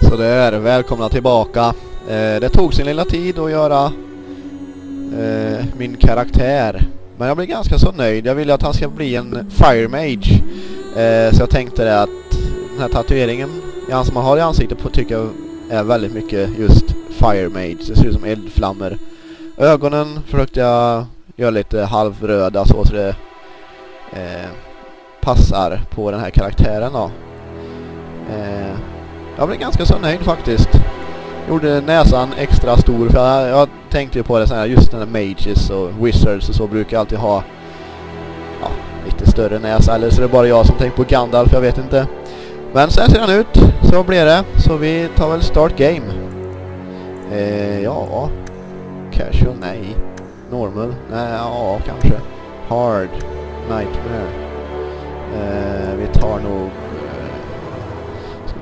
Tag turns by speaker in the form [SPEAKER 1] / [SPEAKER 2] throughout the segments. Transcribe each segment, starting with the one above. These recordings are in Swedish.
[SPEAKER 1] Sådär, välkomna tillbaka. Eh, det tog sin lilla tid att göra eh, min karaktär. Men jag blev ganska så nöjd. Jag vill att han ska bli en Fire Mage. Eh, så jag tänkte det att den här tatueringen som man har i ansiktet på tycker jag är väldigt mycket just Fire Mage. Det ser ut som eldflammor. Ögonen försökte jag göra lite halvröda så, så det eh, passar på den här karaktären då. Eh, jag blev ganska så nöjd faktiskt. Gjorde näsan extra stor för jag, jag tänkte ju på det så här, just den här Mages och Wizards och så brukar jag alltid ha ja, lite större näsa. Eller så är det bara jag som tänker på Gandalf, jag vet inte. Men så här ser han ut, så blir det. Så vi tar väl start game. Eh, ja, casual, nej. Normal, nej, ja kanske. Hard, nightmare. Eh, vi tar nog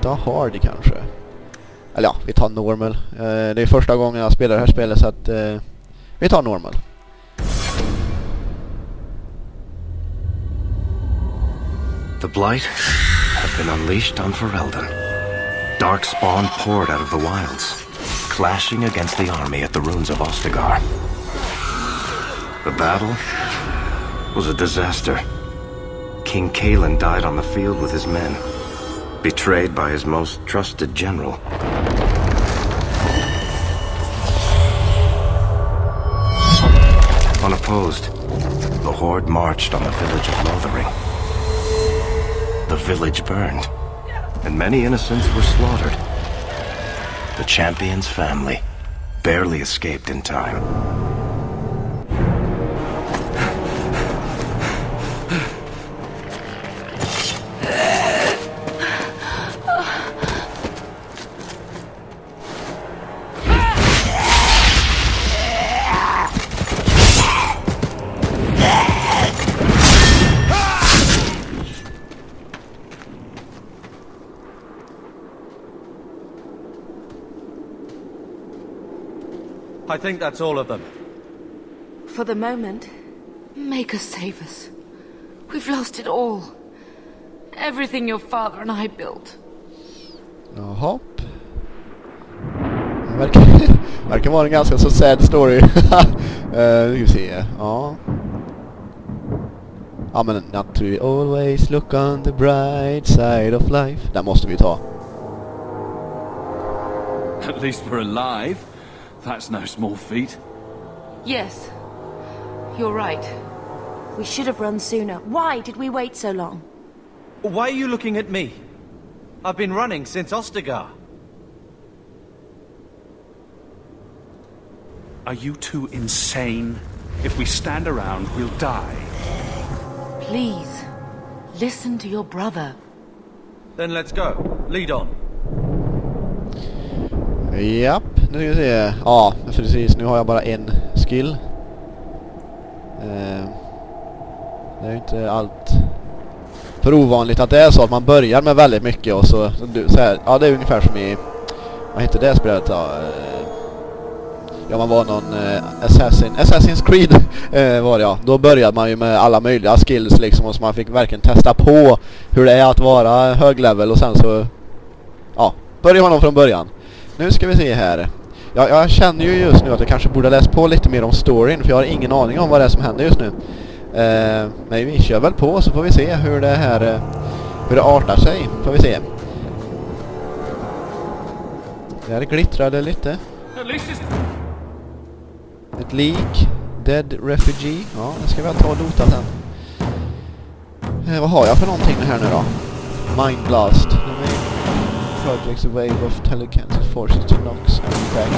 [SPEAKER 1] ta hard kanske. Eller ja, vi tar normal. Uh, det är första gången jag spelar det här spelet så att uh, vi tar normal.
[SPEAKER 2] The Blight have been unleashed on Ferelden. Dark spawn poured out of the wilds, clashing against the army at the ruins of Ostagar. The battle was a disaster. King Kalen died on the field with his men betrayed by his most trusted general. Unopposed, the Horde marched on the village of Lothering. The village burned, and many innocents were slaughtered. The champion's family barely escaped in time.
[SPEAKER 3] I think that's all of them.
[SPEAKER 4] For the moment, make us save us. We've lost it all. Everything your father and I built.
[SPEAKER 1] Jaha. Det verkar, verkar vara en ganska så sad story. uh, vi se. Ja. Ja men not to always look on the bright side of life. Den måste vi ta.
[SPEAKER 3] At least we're alive. That's no small feat.
[SPEAKER 4] Yes. You're right.
[SPEAKER 5] We should have run sooner. Why did we wait so long?
[SPEAKER 3] Why are you looking at me? I've been running since Ostagar. Are you two insane? If we stand around, we'll die.
[SPEAKER 4] Please, listen to your brother.
[SPEAKER 3] Then let's go. Lead on.
[SPEAKER 1] Japp, nu ska vi se. Ja, precis. Nu har jag bara en skill. Eh, det är ju inte allt för ovanligt att det är så att man börjar med väldigt mycket och så, så här, ja det är ungefär som i, vad heter det spelet då? Eh, ja man var någon eh, Assassin, Assassin's Creed eh, var det ja. Då började man ju med alla möjliga skills liksom och så man fick verkligen testa på hur det är att vara hög level och sen så, ja, börjar man från början. Nu ska vi se här jag, jag känner ju just nu att jag kanske borde läsa på lite mer om storyn för jag har ingen aning om vad det är som händer just nu. Eh, men vi kör väl på så får vi se hur det här eh, hur det artar sig. Får vi se. Där glittrade lite. Ett lik. Dead Refugee. Ja, det ska vi väl ta och lota sen. Eh, vad har jag för någonting här nu då? Mind Blast projects a wave of telekinetic forces to knock something back.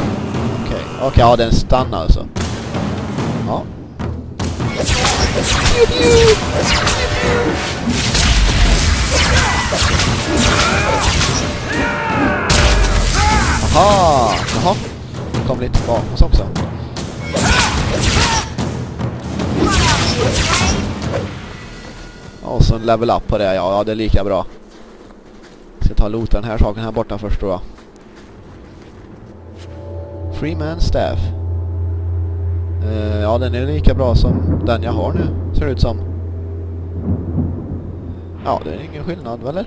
[SPEAKER 1] Okej, okay. okay, ja den stannar alltså. Ja. Aha! Jaha. Det kom lite bakom oss också. Och så en level up på det, ja, ja det är lika bra ska ta och lota den här saken här borta först då. Freeman Staff. Uh, ja, den är lika bra som den jag har nu, ser det ut som. Ja, det är ingen skillnad, eller?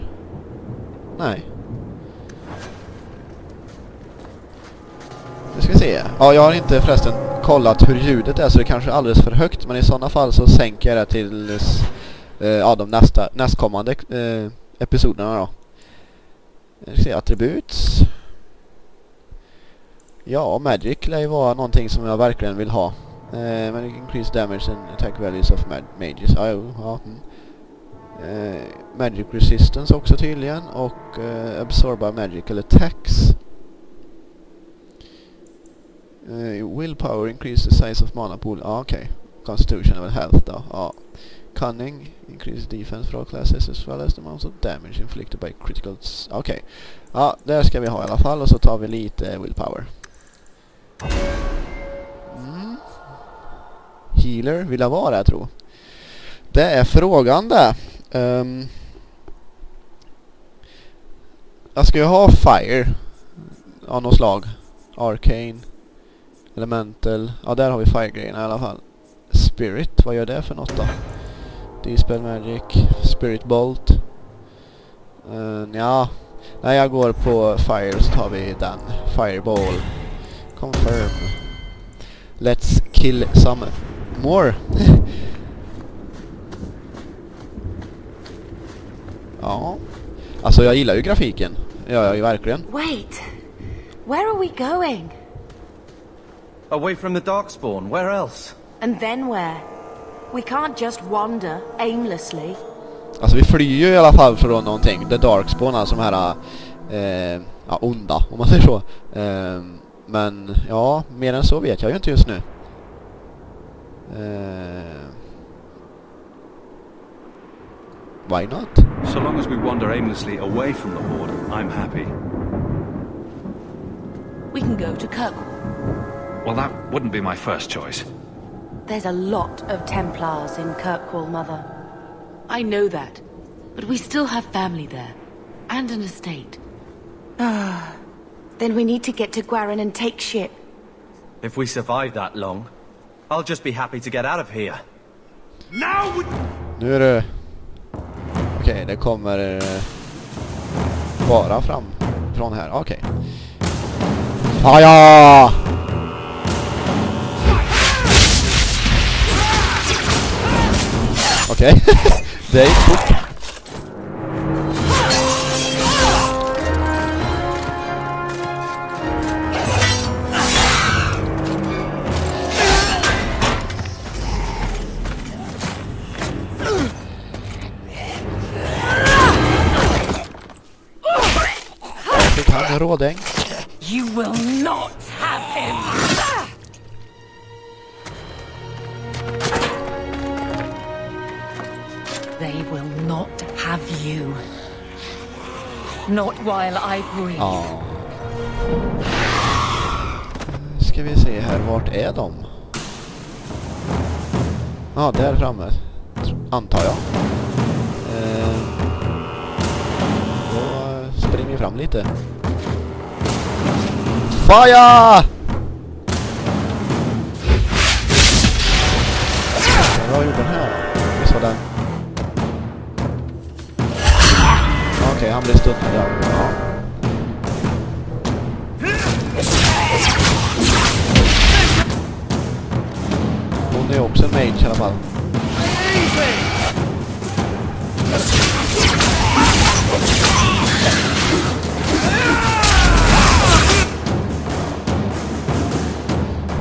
[SPEAKER 1] Nej. Nu ska vi se. Ja, jag har inte förresten kollat hur ljudet är så det kanske är alldeles för högt. Men i sådana fall så sänker jag det till eh, ja, de nästa, nästkommande eh, episoderna då. Jag ska se, attribut. Ja, Magic lär ju vara någonting som jag verkligen vill ha. Eh, men increase damage and attack values of mag mages. Ja, jo, ja. Mm. Eh, magic resistance också tydligen. Och eh, absorba magical attacks. Eh, willpower increase the size of mana pool. Ja, okej. Okay. Constitution of health då. Ja. Cunning increased defense for all classes as well as the amount of damage inflicted by critical... Okej. Okay. Ja, där ska vi ha i alla fall. Och så tar vi lite willpower. Mm. Healer vill jag vara, jag tror. Det är frågande. Um, ehm. jag ska ju ha Fire av något slag. Arcane. Elemental. Ja, där har vi Fire-grejerna i alla fall. Spirit, vad gör det för något då? Dispel Magic. Spirit Bolt. Uh, ja. Nej, jag går på Fire så tar vi den. Fireball. Confirm. Let's kill some more. ja. Alltså jag gillar ju grafiken. Ja, jag ju verkligen.
[SPEAKER 5] Wait. Where are we going?
[SPEAKER 3] Away from the Darkspawn, where else?
[SPEAKER 5] And then where? We can't just wander aimlessly.
[SPEAKER 1] Alltså vi flyr ju i alla fall från någonting. The Darkspawn, alltså de här eh, ja, onda, om man säger så. Eh, men ja, mer än så vet jag ju inte just nu. Uh, why not?
[SPEAKER 6] So long as we wander aimlessly away from the Horde, I'm happy.
[SPEAKER 4] We can go to Kirk.
[SPEAKER 6] Well, that wouldn't be my first choice.
[SPEAKER 5] There's a lot of Templars in Kirkwall, Mother.
[SPEAKER 4] I know that. But we still have family there. And an estate.
[SPEAKER 5] Ah. then we need to get to Guarin and take ship.
[SPEAKER 3] If we survive that long, I'll just be happy to get out of here.
[SPEAKER 6] Now
[SPEAKER 1] Nu är det... Okej, okay, det kommer eh, bara fram från här. Okej. Okay. Ah, Okay. they. Oop.
[SPEAKER 4] You will Not while I breathe.
[SPEAKER 1] Ja. Ska vi se här, vart är de? Ja, ah, där framme. Antar jag. Eh, då springer vi fram lite. Fire! Vad gjorde den här okay, han blev stunnad Ja. Ja. Hon är också en mage i alla fall.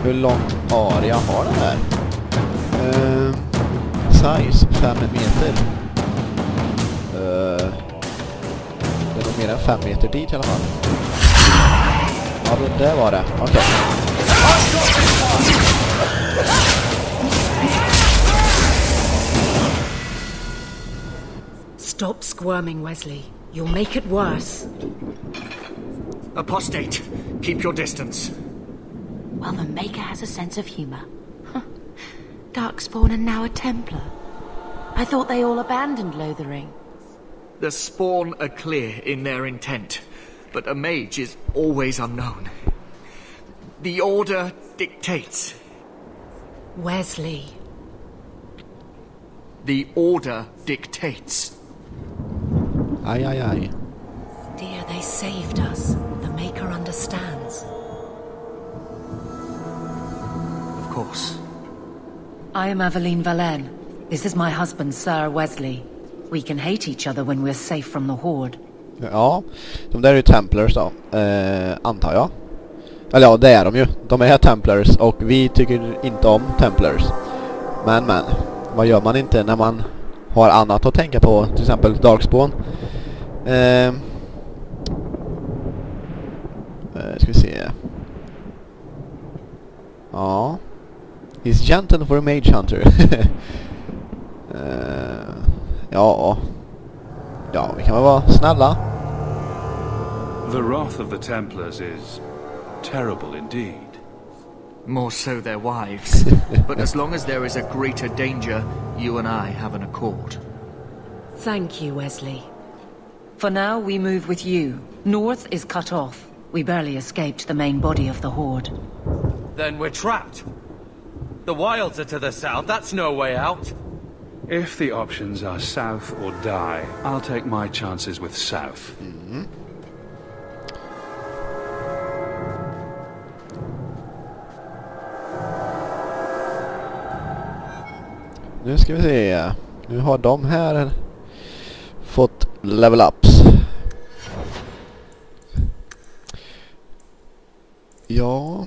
[SPEAKER 1] hur lång area har den här? Uh, size 5 meter. Uh, mer än 5 meter dit i alla fall. Ja, det där var det. Okej. Okay.
[SPEAKER 4] Stop squirming, Wesley. You'll make it worse.
[SPEAKER 7] Apostate, keep your distance.
[SPEAKER 5] Well, the Maker has a sense of humour. Darkspawn and now a Templar. I thought they all abandoned Lothering.
[SPEAKER 7] The Spawn are clear in their intent, but a mage is always unknown. The Order dictates.
[SPEAKER 4] Wesley.
[SPEAKER 7] The Order dictates.
[SPEAKER 1] Aye, aye, aye.
[SPEAKER 4] Dear, they saved us. The Maker understands.
[SPEAKER 7] Of course.
[SPEAKER 8] I am Aveline Valen. This is my husband, Sir Wesley. We can hate each other when we're safe from the Horde.
[SPEAKER 1] Ja, de där är ju Templars då, eh, antar jag. Eller ja, det är de ju. De är Templars och vi tycker inte om Templars. Men men, vad gör man inte när man har annat att tänka på? Till exempel Darkspawn. Ehm. Eh, ska vi se. Ja. He's gentle for a mage hunter. eh, ja. Ja, vi kan väl vara snälla.
[SPEAKER 6] The wrath of the Templars is terrible indeed.
[SPEAKER 7] More so their wives. but as long as there is a greater danger, you and I have an accord.
[SPEAKER 8] Thank you, Wesley. For now, we move with you. North is cut off. We barely escaped the main body of the Horde.
[SPEAKER 3] Then we're trapped. The wilds are to the south. That's no way out.
[SPEAKER 6] If the options are south or die, I'll take my chances with south. Mm-hmm.
[SPEAKER 1] Nu ska vi se. Nu har de här fått level ups. Ja,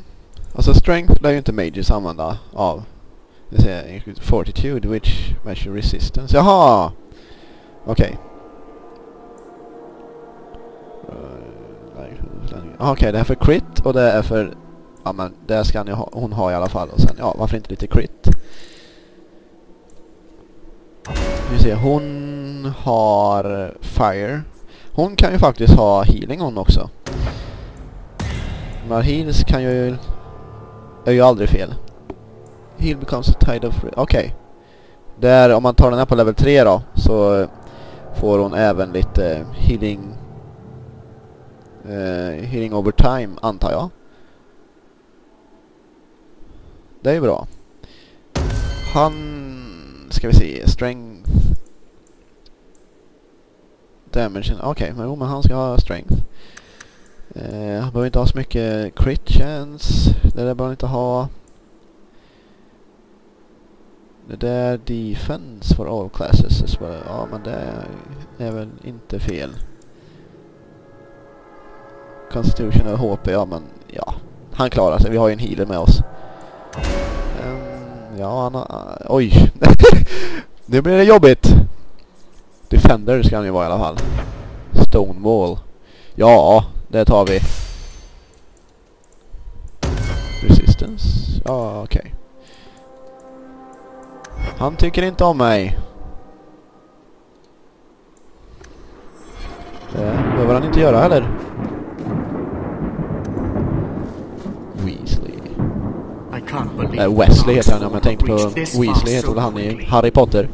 [SPEAKER 1] alltså strength lär ju inte Mages använda av. Det ser fortitude which measure resistance. Jaha! Okej. Eh, okay. Okej, det är för crit och det är för... Ja men det ska ni ha, hon ha i alla fall. Och sen, ja varför inte lite crit? Vi ser, hon har fire. Hon kan ju faktiskt ha healing hon också. Men heals kan ju... är ju aldrig fel. Heal becomes a tide of... Okej. Okay. Där, om man tar den här på level 3 då, så får hon även lite eh, healing... Uh, healing over time, antar jag. Det är ju bra. Han... Ska vi se, strength... Damage, okej, okay, men, men han ska ha strength. Uh, han behöver inte ha så mycket crit chance. Det där behöver han inte ha. Det är defense for all classes as well. Ja, men det är väl inte fel. Constitution och HP, ja men ja. Han klarar sig, vi har ju en healer med oss. Um, ja, han har... Ah, oj! nu blir det jobbigt! Defender ska han ju vara i alla fall. Stonewall. Ja, det tar vi. Resistance? Ja, okej. Okay. Han tycker inte om mig. Det behöver han inte göra heller. Weasley. Äh, Wesley heter han om jag tänkte på Weasley heter väl han i Harry Potter.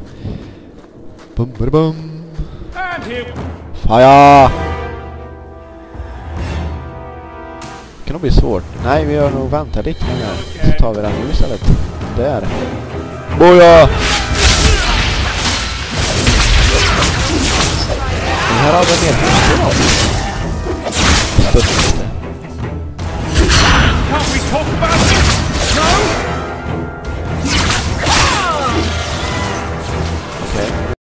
[SPEAKER 1] Bum, bum, bum. Faja! kan nog bli svårt. Nej, vi gör nog vänta lite här. Så tar vi den nu istället. Där. Boja! Den här har vi mer häftig då. Studsar lite.
[SPEAKER 9] Can't